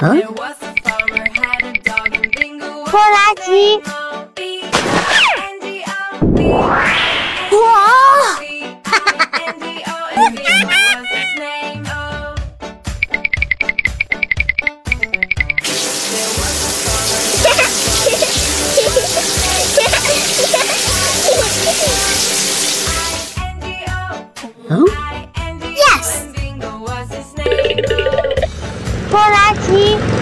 嗯，拖拉机。哇！嗯。 拖拉机。